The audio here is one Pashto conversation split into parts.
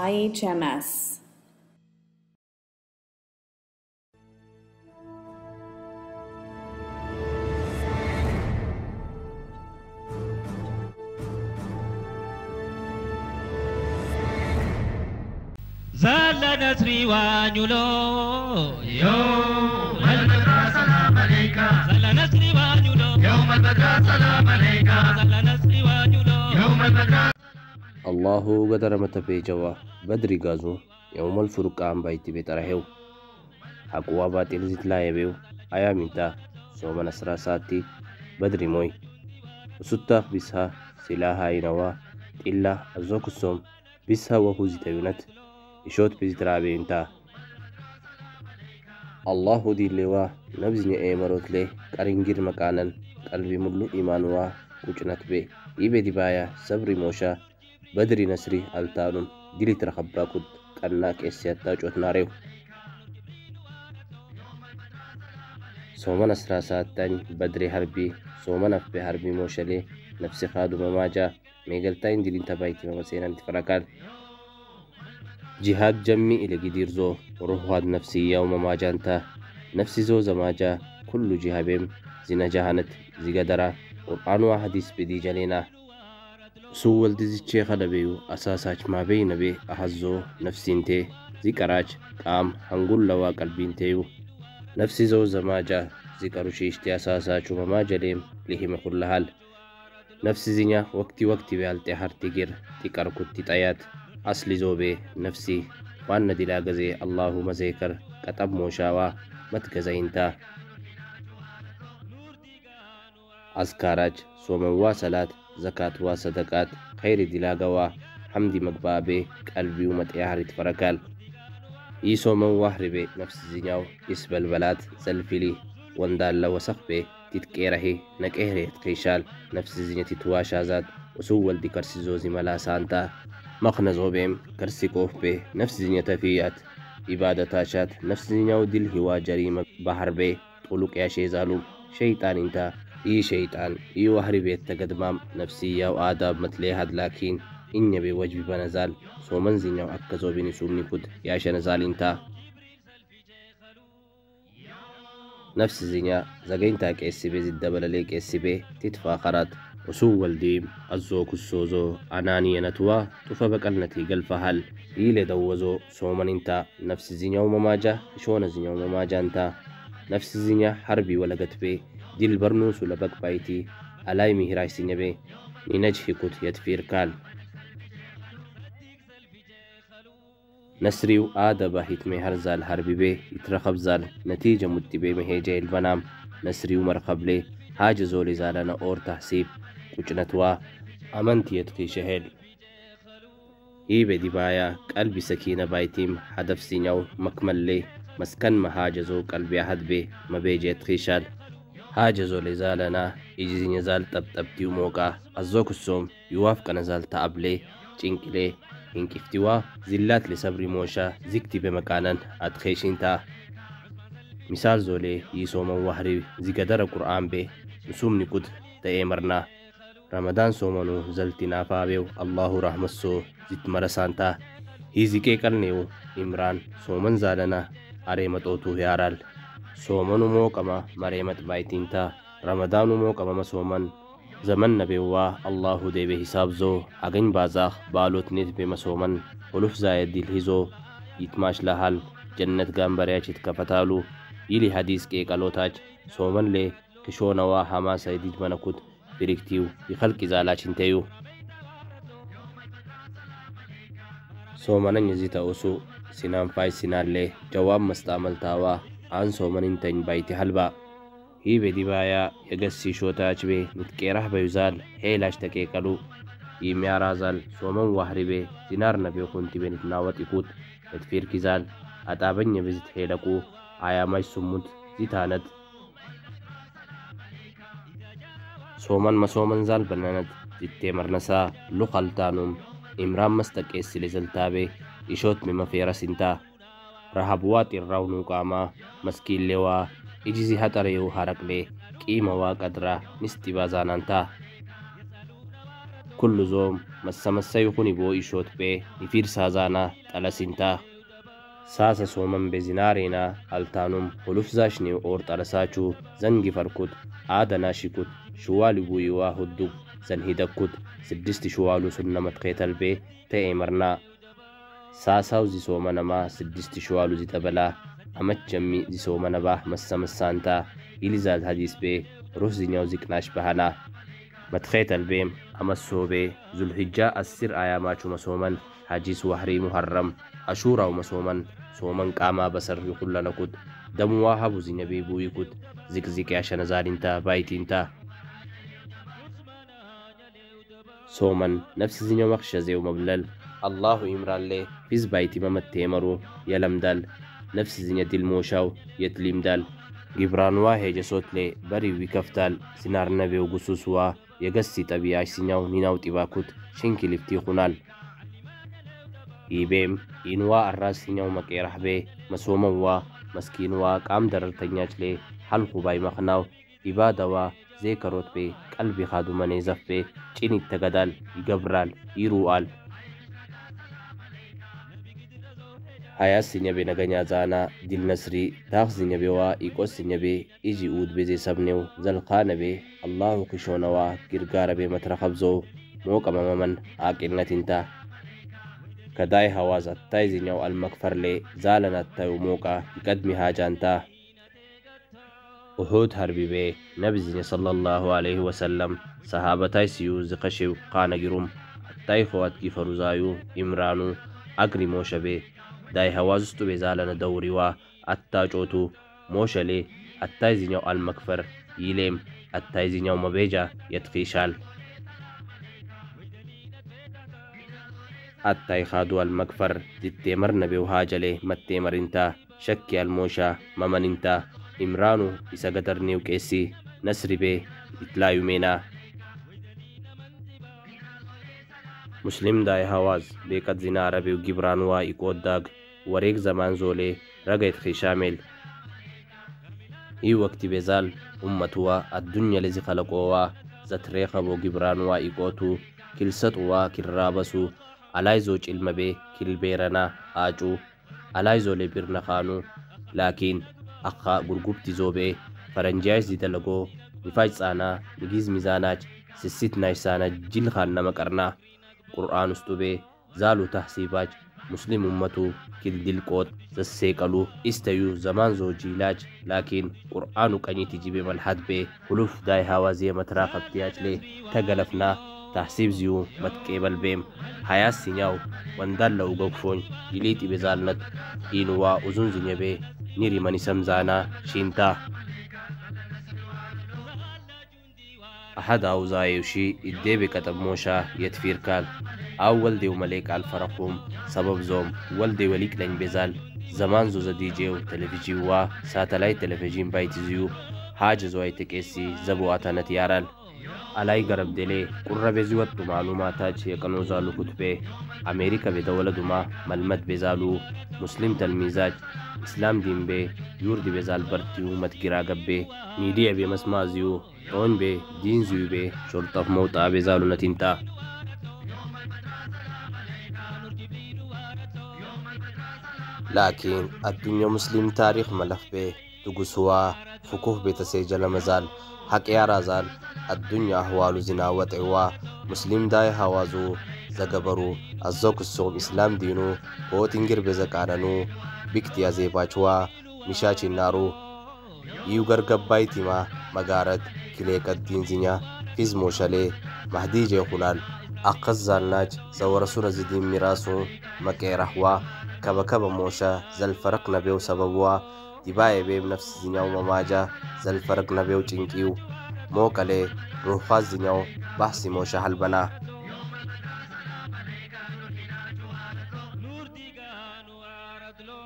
IHMS. Zalanasriwa nyulo, yo mal badrasa la maleka. Zalanasriwa yo mal badrasa la maleka. Zalanasriwa yo mal الله قدر متى بيجوا بدري قازو يوم الفرق عم بيتي بيترهيو حقوا باتل زيت لا يبيو أيام انتا سوما نسرا ساتي بدري موي وستا بسها سلاها ينوا إلا أزوك السوم بسها وهو زيت يونت إشوت بزيت رابي الله دي لوا نبزني ايمروت لي قرنجر مكانا قلبي ملو إيمان وا بي إيبي دبايا صبري موشا badrii nasrii altaanuun dilitira abbaa qannaa keessee attaa cootnaareewu soomana siraa sa'attaani badree harbii soomana fi harbii mooshalee labsi kaaduma maajaa meegaltaa indiliin tabaayitii mamaseenanti farakaan jihaad jammii ile gidiirzoo ruhwaad nafsiyyaa uumamaa jaantaa nafsi zooza maajaa kullu jihabeem zina jahanat ziga daraa qur'aan waa hadiis bidii jaleenaa suwaldizichee qalabeyu asaasaach maabeeynabe ahazzoo nafsiintee ziqaraach qaam hangullawaa qalbiinteeyu nafsizoo zamaaja ziqarushiishte asaasaachuma jaleem lihima kullahal nafsizinya wakti wakti bealte hartigir xiqarkutti xayaat aslizoobee nafsi waanna dilaagazee allaahuma zeekar qaxab mooshaawaa matgazahintaa አስካራጅ ሶመዋ ሰላት و صدقات خير دلاغوا حمد مقبابي قلبي ومتياري فرقال يسو من وهربي نفس زينيو يسبل بلات زلفلي وندال لو وسخبي تتكيرهي نكيري تقيشال نفس زينتي تواشا زاد وسول دي كرسي زوزي ملا سانتا مخنزو بيم كرسي كوف بي نفس زينيتا فيات إبادة تاشات نفس زينيو دل هوا جريمة بحر بي طولوك يا شيزالو شيطان انتا إي شيطان إي وهري بيت تقدمام نفسية وآداب متليهد لكن إني بوجبي بنزال سو منزل نو أكزو بني سومني كد ياشا نزال انتا نفس زينيا زغين تاك اسبي زد بلليك اسبي تدفع خرات وسو والديم الزوك السوزو أناني نتوا تفا بقلنتي قلف هل إيلي دوزو سومن انتا نفس زينيا ومماجا شون زينيا ومماجا انتا نفس زينيا حربي ولا قتبي برنو dil barnuu sulabak bayti alaimi hiraysinebe ninajhi kut yatfirkal نسري وآدا باهيت مي هر زال حربي بي يترخب زال نتيجة متبي مهي جيل بنام نسریو ومرقب لي حاج زول زالان اور تحسیب نتوا امن تیت يتقي شهل إي بدي بايا قلبي سكينة بايتيم هدف سينيو مكمل لي مسكن ما حاجزو قلبي أحد بي ما بيجي تخيشال haajizole zaalanaa ijizinye zaal xabxabtii mooqaa azoo kusoom yuwaaf qana zaal ta'ablee cinqilee hinqiftiwaa zillaat lisabri mooshaa zikti bemaqaanan atkeeshiin ta'a misaal zolee yiisooman wahri zigadara qur'aan bee nusumni kud ta'ee marnaa ramadaan soomanu zaltinaa faabeew allahu rahmassoo zitmarasaan ta'a hiziqee qalneewo imraan sooman zaalanaa areemaxootuu yaaraal ಸೋಮನುಮೋ ಕಮ ಮರೇಮತ್ ಬಾಯ್ತಿಂತ ರಮದಾನುಮೋ ಕಮಮ ಸೋಮನ್ زمن نبی وا الله دې به حساب زو اگین بازاخ بالوت نیت به مسومن ولف زاید دل هیزو یتماش لحال جنت گام بریا چت کا پتالو یلی حدیث کې کالو تاج سومن له کشو نوا حما سیدی منکوت پرکتیو په خلق زالا چنتیو سومنن یزیتا اوسو سینام پای سینار له جواب مستعمل تاوا aan soomanin tan bayti halba hiibe dibaaya yagasiishoota ajbe mitqeerah bayuzaal heelaash taqee qalu ይሚያራዛል ሶመን ዋህሪቤ ዲናር ነቢዮ ኮንቲቤን ትናወጥ ይኩት እትፊር ኪዛል አጣበኝ ብዝት ሄለቁ አያማሽ ሱሙት ዚታነት ሶመን መሶመን ዛል በነነት ዚቴ መርነሳ ሉኸልታኑም ኢምራን መስጠቄ ስሌ ዘልታቤ ኢሾት ሚመፌረ ሲንታ rahabuwaaxirraawnuqaamaa maskiilewaa ijisi haxarayuu haraqlee qiimawaa qadraa nistibaa zaanantaa kullu zoom massamassayu kun iboo ishootbee ifirsaa zaanaa xalasintaa saasa sooman bezinaareenaa altaanum holufzaashni oor xalasaachuu zangifarkut aadanaashikut shuwaali buyiwaa huddub zanhidakkut ስድስት ሸዋሉ ሱነመት ኬተልቤ ተኤመርና Saasawu zisooma namaa siddisti Shiwaalu Zixabalaa, Amachammi zisooma nabaa Massamas Saantaa, Ilizaaz Hadiisbee, Rosdinyaw Ziqnaash Bahanaa, Matxeet Albeem, Amas Soobee, Zulhijjaa Assir Ayaamaachuma sooman, Hajiis Wahrii Muharram, Ashuuraawuma sooman, sooman qaamaa basarri kullana kut, damuwaa habu zinabii bu'ii kut, ziqziqee ashana zaalintaa baayitintaa. صوما نفس زينو مخشى زيو مبلل الله إمرالي فيز بايتي ممت تيمرو يلمدل نفس زينة الموشاو يتلمدل جبران واهي جسوت لي بري ويكفتال سينار نبي وقصوصوا يقسي طبيعي سيناو نيناو تباكوت شنكي لفتيقونال ኢቤም ኢንዋ አራስኛው መቄራህቤ መሶመዋ መስኪንዋ ቃም ደረርተኛችሌ ሀልሁ ባይ መክናው ኢባደዋ ዜከሮትቤ ቀልቢ ካዱ መኔ ዘፍቤ ጭን ይተገዳል ይገብራል ይሩአል haya sinyabe naganyazana dil nasri dakh sinyabewa iko sinyabe iji ud beze sabneu zalqanabe allahu qishonawa girgarabe matraqabzo موقمممن آقنتنتا كداي هوازا تايزين يو المكفرلي زالنا تايو موقع يقدمي هاجانتا وهود هربي بي نبزيني صلى الله عليه وسلم صحابة تايسيو زقشيو قانا جروم تاي خوات فروزايو إمرانو أقري موشبي დაეჰავაზუსტუვეზალანა დაურივა аттаҷоту мошале аттайзиняв алмакфар илем аттайзиняв мабеҷа ятқишал аттайхаду алмакфар диттемар набев ҳаҷале маттемаринта шакки алмоша маманинта имрану исагадарнев кеси насрибе итлаюмена مسلم دای حواز بیکت زینا عربیو گیبرانوا ایکود داگ وەرێک زەمانزۆلێ ڕگەیت خیشامێل ئی وەکتی بێزال عمەتوە ئەدونیا لە زیقەلەکۆوە زەترێخە بۆ گیبرانوە ئیگۆت و کلسەت وە کلڕابەس و ئەلای زۆچ ئیلمەبێ کلبێرەنا ئاچوو ئەلای زۆ لێ بیرنەخان و لاکین ئەقا گورگوپتی زۆبێ فەرەنجیاش دیدەلەگۆ نفاج سانە نگیز میزاناچ سسیت نایسانە جیلخان نەمەکەرنا قورآان ستوبێ زال و تەحسیباچ مسلم أمته كل دل قوت سسيقلو استيو زمان زو جيلاج لكن قرآن قني تجيب ملحد بي خلوف داي هاوازي متراقب تياج لي تقلفنا تحسيب زيو متقبل بيم حياة سينياو واندال لأوغوكفون جليتي بزالنت إنوا أزون زنيا بي نيري ماني سمزانا شينتا أحد أوزايوشي إدي بكتب موشا يتفير كان او ولدي ومليك الفرقوم سبب زوم ولدي وليك لنبزال زمان زوزا دي جيو تلفجي وا ساتلاي تلفجين بايتزيو حاجز وايتك اسي زبو اتانت يارال ಅಲಾಯ್ ಗರಬ್ದೆಲೆ ಕುರ್ರ ಬೆಜುವತ್ತು ಮಾಲೂಮಾತಾ ಛೆ ಕನೋಜಾಲು ಕುತ್ಬೆ America ಬೆದವಲ ದುಮಾ ಮಲ್ಮತ್ ಬೆಜಾಲು ಮುಸ್ಲಿಂ ತಲ್ಮೀಜಾಜ್ ಇಸ್ಲಾಂ ದೀಂಬೆ ಯೂರ್ದಿ ಬೆಜಾಲ್ ಬರ್ತಿಯು ಮತ್ ಗಿರಾಗಬ್ಬೆ ನೀಡಿಯ ಬೆ ಮಸ್ಮಾಜಿಯು ಟೋನ್ಬೆ ದೀನ್ಜುಯುಬೆ ಚೊರ್ತಫ್ ಮೌತಾ ಬೆಜಾಲು ನತಿಂತಾ laakiin addunyaa musliim taariikh malaf bee dugusuwaa fukuuf beetasee jalamazaan haqee haraazaan addunyaa ahwaalu zinaa waxeewaa musliim daaye hawaazuu zagabaru azoክሶም ኢስላም ዲኑ ቦቲን ግርቤዘ ቃነኑ ቢክት ያዜባችዋ ሚሻቺናሩ ይዩ ገርገባይቲማ መጋረት ኪሌ ቀዲን ዚኛ ፊዝሞሸሌ ማህዲጄ ሁናል አከዛልናች ዘወረሱነ ዚዲን ሚራሱ መቄራህዋ kabaka bamosha zalfarakna bew sababuwa dibaye bew nafsi zinyaw mamaja zalfarakna bew cinkiw mo kale ruhfa zinyaw bahsi mosha halbana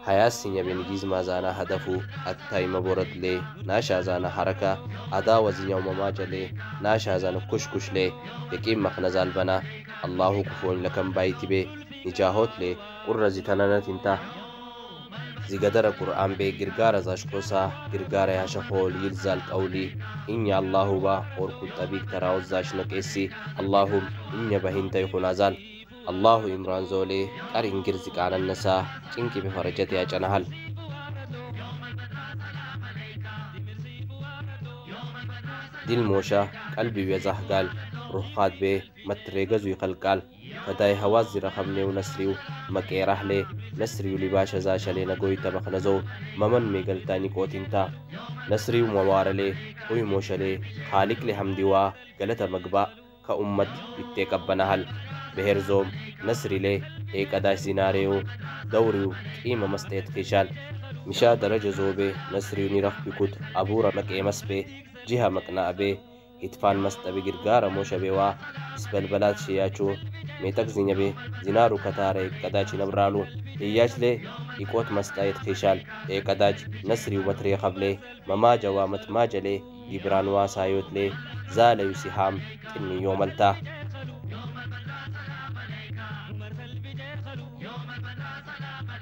حياة سينيا بنجيز ما زانا هدفو التاي مبورد لي ناشا زانا حركة أدا وزين يوم ما جلي ناشا زانا كش كش لي لكي مخنزال بنا الله كفون لكم بايتي بي ijaahootlee qurra zitananatinta zigadara qur'aanbee girgaara zaashkosaa girgaara yashahool yilzaal qawlii inya allaahuba qorkun xabiik taraawot zaashnaqeessi allaahum inya bahintai kunaazaan allahu imraanzoolee qar ingirzi qaanannasaa cinqibe farajate yacanahal دل موشا قلبي وزهقال روح قاد به متريقز ويقلقال فدای havazira hamlew nasriw maqeerahle nasriw libaashasaa shaleena goytama kanazo maman meegaltaani qootinta nasriw mawaarale uymoo shalee haaliqle hamdiwaa galata magbaa ka ummat ittee qabbanahal beherzoom nasrile eeqadaa sinaareyo dawriw qiima masteet keeshaal mishaa daraja zoobee nasriw ni rafbikut abuura maqee masbee jiha maqnaa'abee ittifaan masxabe girgaara mooshabee waa isbalbalaat shiyaachuu meetaq zinyabe zinaaru kataare qadaachi nabraalu iyyaachilee dhiqoot masxaayet keeshaal eeqadaaj nasrii batree qablee mamaaja waamat maajalee gibiraan waa saayotlee zaala yusihaam xinniyyoo maltaa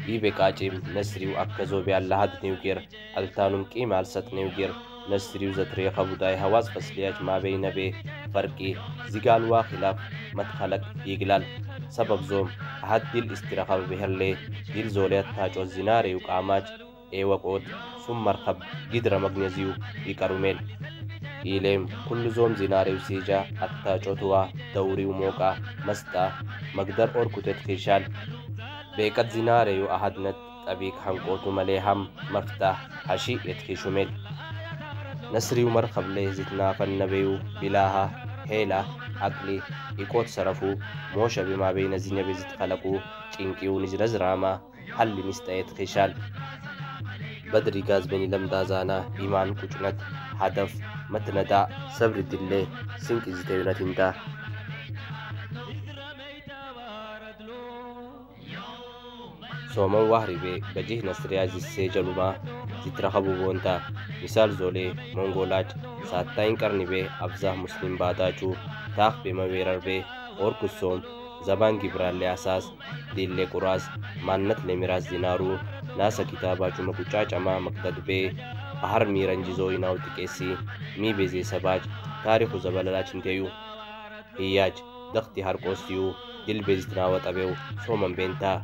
dhiibe qaacim nasriu akka zoobe allahat niwgir altaanum qiimaal sat niwgir Nesriyüzetre'ye kabuday havaz fasliyaj mabeyne be farki zigal va xilaf madhalak yigilal sabab zom ahad dil istiraha beherle dil zoliyat taç o zinare yuk amaç ewak ot summar kab gidra magneziyu ikarumel إليم كل زوم زيناري وسيجا أتا جوتوا دوري وموكا مستا مقدر أور كتت خيشال بيكت زيناري وأهدنت أبيك هم قوتو مليهم مفتاح حشي يتخيشو ميل Nasri Umar Qablee Zitnaaffan Nabeyuu Bilaahaa Heelaa Aqlii Dhiqoot Sarafuu Moosha Bimaa Beenaziin Yabeezit Qalaquu Cinqiuu Nijira Ziraamaa Halli Misxa'eet Kishaal Badri Gaazbeni Lamdaa Zaanaa Imaan Qucunat Hadaf Matnadaa Sabri Dillee Sinqi Zitee Binatindaa soman wahribe gajih nasiriyazis sejaluma titra habubonta misal zole mongolat sattayin qarnibe abzah muslim batachu taaq bema weerarbe orkussom zaban gibrale asas dille quras mannat lemiras dinaru nasa kitaabachuma kucaacama maqdadbe bahar miiranjizo inaawtiqeessi mi beze sabaj taarihu zabalalachinteyu hiyaaj dakti harqoosiyu dilbezitinaawaqabew soman bentaa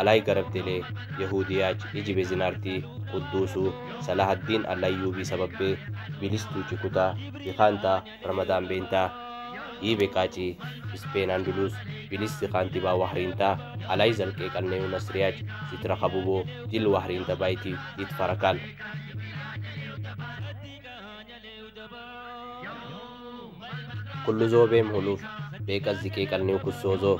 الائی کرب دل یہودیاج عجب زنارتی ادوس صلاحدین اللہ وی سب ونسو چکا پرمدا بینتا ای بے کاچی خانتبا و حرینتا الائی زل کے کنو نسریاج سترا خبو و دل ایت فرکال کلو بہ منو بے کسو زو کسوزو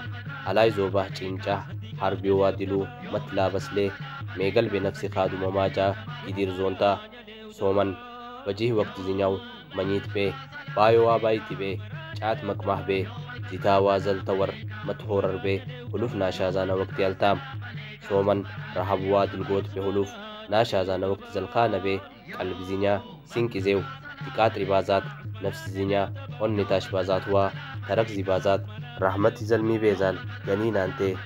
زو بہ چینچا حربي وادلو متلا بسلي ميغل بنفس خادو مماجا إدير زونتا سومن وجيه وقت زنيو منيت بي بايوا بايتي بي چات مكمه بي زيتا وازل تور متهورر بي حلوف ناشازانا وقت يلتام سومن رحب وادل قوت بي حلوف ناشازانا وقت زلقانا بي قلب زنيا سنك زيو تقاتري بازات نفس زنيا ون بازات وا ترك زي بازات رحمت زلمي بيزال جنين انتي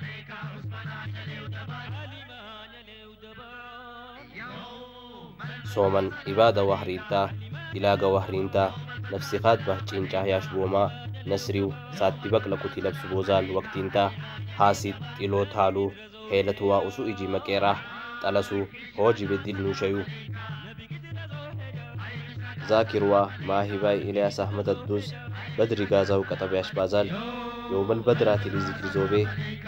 sooman ibaada wahriintaa ilaaga wahriintaa nafsiqaad bah ciincahyash boomaa nasriw saattibaqla kutilabsu boozaal waqtiintaa haasid xiloo taaluu heelatuwaa usu iji maqeeraah xalasuu hoojibe dilnuushayuu zaakirዋ ማሂባይ ኤልያስ አህመድ አዱስ በድሪ ጋዛው ቀጠቢያሽ ባዛል የውመልበድ ራቲ ሪዝቅ ዞቤ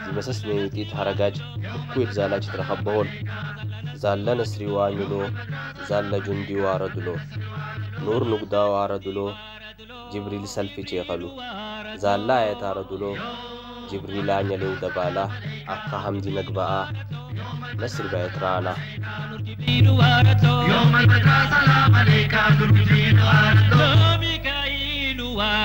ዝመሰስነ ውጢት ሀረጋጅ እኩ የተዛላች ትረኸበሆን ዛለ ነስሪ ዋኙሎ ዛለ ጁንዲ ዋረዱሎ ኑር ኑግዳ ዋረዱሎ ጅብሪል ሰልፊ ቼኸሉ ዛላ አየት አረዱሎ ጅብሪል አኘሌው ደባላ አካ ሀምዲ ነግባአ نسر بيت رانا يوم البكا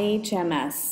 IHMS